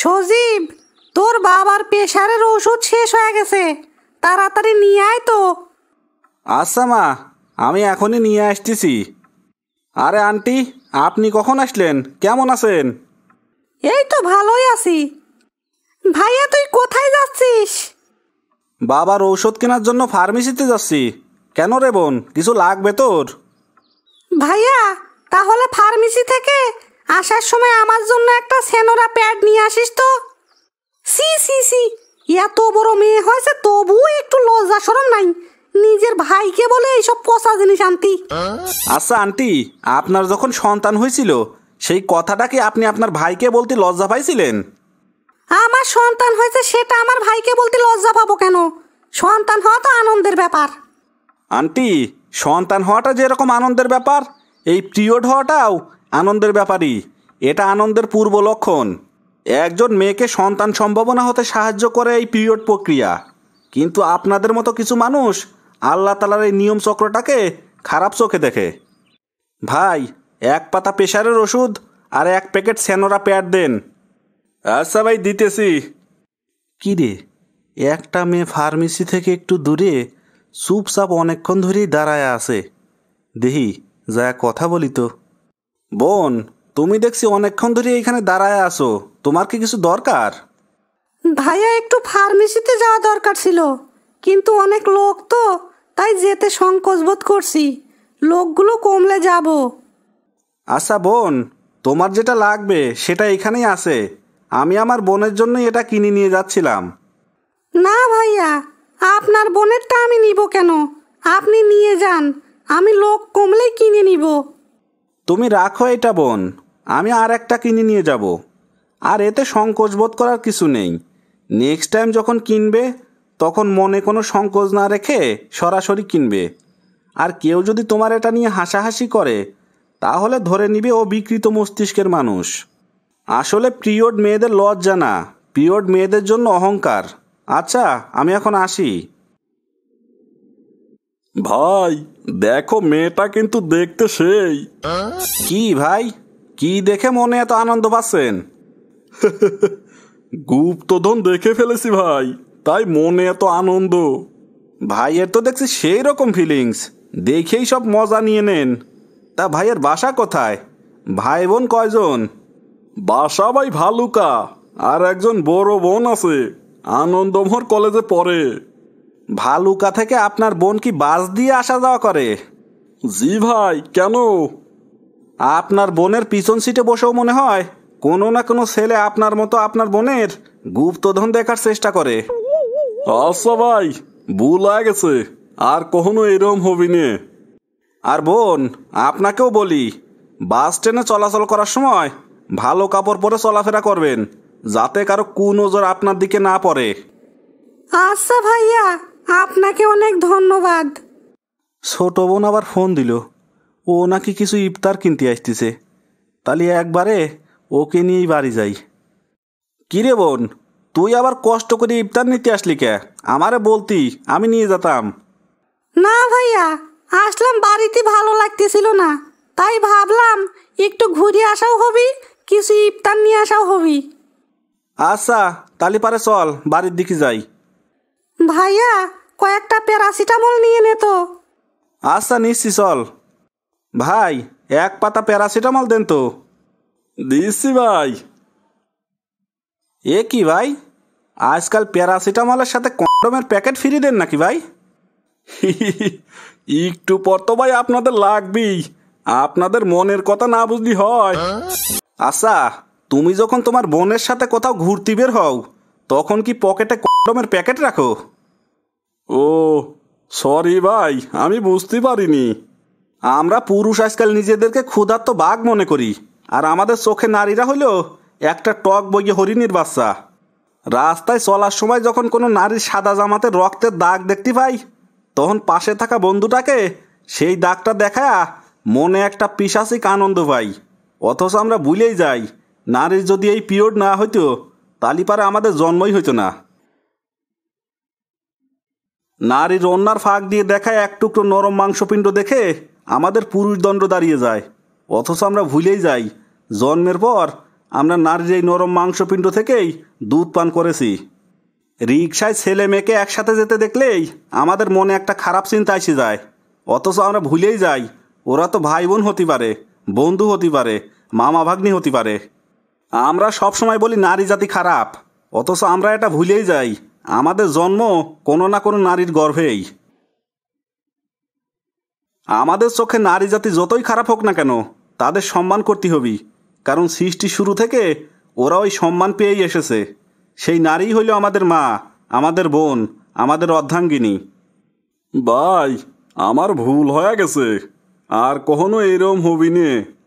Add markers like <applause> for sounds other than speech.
সজীব তোর বাবার প্রেশারের ওষুধ শেষ হয়ে গেছে। তাড়াতাড়ি নিয়ে আয় তো। আচ্ছা মা আমি এখনই নিয়ে আসতেছি। আরে আন্টি আপনি কখন আসলেন? কেমন আছেন? এই তো ভালোই আছি। ভাইয়া তুই কোথায় যাচ্ছিস? বাবার ঔষধ কেনার জন্য ফার্মেসিতে যাচ্ছি। কেন রে বোন কিছু লাগবে তোর? ভাইয়া তাহলে ফার্মেসি থেকে আসার সময় আমার জন্য একটা সেনোরা প্যাড নিয়ে আসিস তো? সি সি সি। এত বড় মেয়ে হয়েছে তবুও একটু লজ্জা সরম নাই। নিজের ভাইকে বলে এইসব পচা জিনিস আনতি। আচ্ছা আন্টি আপনার যখন সন্তান হয়েছিল সেই কথাটা কি আপনি আপনার ভাইকে বলতে লজ্জা পাইছিলেন? আমার সন্তান হয়েছে সেটা আমার ভাইকে বলতে লজ্জা পাবো কেন? সন্তান হওয়া তো আনন্দের ব্যাপার। আন্টি সন্তান হওয়াটা যেরকম আনন্দের ব্যাপার এই পিরিয়ড হওয়াটাও আনন্দের ব্যাপারই এটা আনন্দের পূর্ব লক্ষণ। একজন মেয়েকে সন্তান সম্ভাবনা হতে সাহায্য করে এই পিরিয়ড প্রক্রিয়া। কিন্তু আপনাদের মতো কিছু মানুষ আল্লাহ তালার এই নিয়ম চক্রটাকে খারাপ চোখে দেখে। ভাই, এক পাতা প্রেশারের ওষুধ আর এক প্যাকেট স্যানোরা প্যাড দেন। আচ্ছা ভাই, দিতেছি। কী রে? একটা মেয়ে ফার্মেসি থেকে একটু দূরে চুপচাপ অনেকক্ষণ ধরেই দাঁড়ায় আছে। দেহি, যা কথা বলি তো। বোন তুমি দেখছি অনেকক্ষণ ধরে এখানে দাঁড়ায় আসো তোমার কি কিছু দরকার? ভাইয়া একটু ফার্মেসিতে যাওয়া দরকার ছিল। কিন্তু অনেক লোক তো তাই যেতে সংকোচ বোধ করছি। লোকগুলো কমলে যাব। আচ্ছা বোন তোমার যেটা লাগবে সেটা এখানেই আছে। আমি আমার বোনের জন্য এটা কিনে নিয়ে যাচ্ছিলাম। না ভাইয়া আপনার বোনেরটা আমি নিব কেন? আপনি নিয়ে যান আমি লোক কমলেই কিনে নিব। তুমি রাখো এটা বোন, আমি আর একটা কিনে নিয়ে যাব। আর এতে সংকোচ বোধ করার কিছু নেই। নেক্সট টাইম যখন কিনবে, তখন মনে কোনো সংকোচ না রেখে সরাসরি কিনবে। আর কেউ যদি তোমার এটা নিয়ে হাসাহাসি করে, তাহলে ধরে নিবে ও বিকৃত মস্তিষ্কের মানুষ। আসলে পিরিয়ড মেয়েদের লজ্জা না, পিরিয়ড মেয়েদের জন্য অহংকার। আচ্ছা আমি এখন আসি। ভাই দেখো মেয়েটা কিন্তু দেখতে সেই। কি ভাই? কি দেখে মনে এত আনন্দ পাচ্ছেন? <laughs> গুপ্তধন দেখে ফেলেছি ভাই তাই মনে এত আনন্দ। ভাইয়ের তো দেখছি সেই রকম ফিলিংস দেখেই সব মজা নিয়ে নেন। তা ভাইয়ের বাসা কোথায়? ভাই বোন কয়জন? বাসা ভাই ভালুকা আর একজন বড় বোন আছে। আনন্দমহর কলেজে পড়ে। ভালুকা থেকে আপনার বোন কি বাস দিয়ে আসা যাওয়া করে? জি ভাই কেন? আপনার বোনের পিছন সিটে বসেও মনে হয় কোনো না কোনো ছেলে আপনার মতো আপনার বোনের গুপ্তধন দেখার চেষ্টা করে। আচ্ছা ভাই ভুল হয়ে গেছে আর কখনো এরম হবি নে। আর বোন আপনাকেও বলি বাস ট্রেনে চলাচল করার সময় ভালো কাপড় পরে চলাফেরা করবেন যাতে কারও কুনজর আপনার দিকে না পড়ে। আচ্ছা ভাইয়া আপনাকে অনেক ধন্যবাদ। ছোট বোন আবার ফোন দিল। ও নাকি কিছু ইফতার কিনতে আসতেছে। তাহলে একবারে ওকে নিয়েই বাড়ি যাই। কিরে বোন তুই আবার কষ্ট করে ইফতার নিতে আসলি কে? আমারে বলতি আমি নিয়ে যেতাম। না ভাইয়া আসলাম বাড়িতে ভালো লাগতেছিল না। তাই ভাবলাম একটু ঘুরে আসাও হবি কিছু ইফতার নিয়ে আসাও হবি। আচ্ছা তালি পারে চল বাড়ির দিকে যাই। ভাইয়া, কয়েকটা প্যারাসিটামল নিয়ে নে তো। আচ্ছা নিচ্ছি, চল। ভাই, এক পাতা প্যারাসিটামল দেন তো। দিচ্ছি, ভাই। এ কি, ভাই? আজকাল প্যারাসিটামলের সাথে কন্ডমের প্যাকেট ফ্রি দেন নাকি, ভাই? একটু পর তো ভাই আপনাদের লাগবেই। আপনাদের মনের কথা না বুঝলি হয়। আচ্ছা তুমি যখন তোমার বোনের সাথে কোথাও ঘুরতে বের হও, তখন কি পকেটে কন্ডমের প্যাকেট রাখো? ও সরি ভাই, আমি বুঝতে পারিনি। আমরা পুরুষ আজকাল নিজেদেরকে ক্ষুধার্ত বাঘ মনে করি, আর আমাদের চোখে নারীরা হলো একটা টক বইয়ে হরিণীর বাচ্চা। রাস্তায় চলার সময় যখন কোনো নারীর সাদা জামাতে রক্তের দাগ দেখতে পাই, তখন পাশে থাকা বন্ধুটাকে সেই দাগটা দেখায়া মনে একটা পিসাচিক আনন্দ পাই। অথচ আমরা ভুলেই যাই, নারীর যদি এই পিরিয়ড না হইতো, তালি পারে আমাদের জন্মই হইতো না। নারীর অন্যার ফাঁক দিয়ে দেখায় এক টুকরো নরম মাংসপিণ্ড দেখে আমাদের পুরুষ দণ্ড দাঁড়িয়ে যায়। অথচ আমরা ভুলেই যাই। জন্মের পর আমরা নারীর এই নরম মাংসপিণ্ড থেকেই দুধ পান করেছি। রিক্সায় ছেলে মেয়েকে একসাথে যেতে দেখলেই আমাদের মনে একটা খারাপ চিন্তা এসে যায়। অথচ আমরা ভুলেই যাই। ওরা তো ভাই বোন হতে পারে, বন্ধু হতে পারে মামা ভাগ্নি হতে পারে। আমরা সব সময় বলি নারী জাতি খারাপ। অথচ আমরা এটা ভুলেই যাই। আমাদের জন্ম কোনো না কোনো নারীর গর্ভেই। আমাদের চোখে নারী জাতি যতই খারাপ হোক না কেন, তাদের সম্মান করতে হবি। কারণ সৃষ্টি শুরু থেকে ওরা ওই সম্মান পেয়েই এসেছে। সেই নারীই হইল আমাদের মা, আমাদের বোন, আমাদের অর্ধাঙ্গিনী। ভাই, আমার ভুল হয়ে গেছে। আর কখনো এরম হবি নে।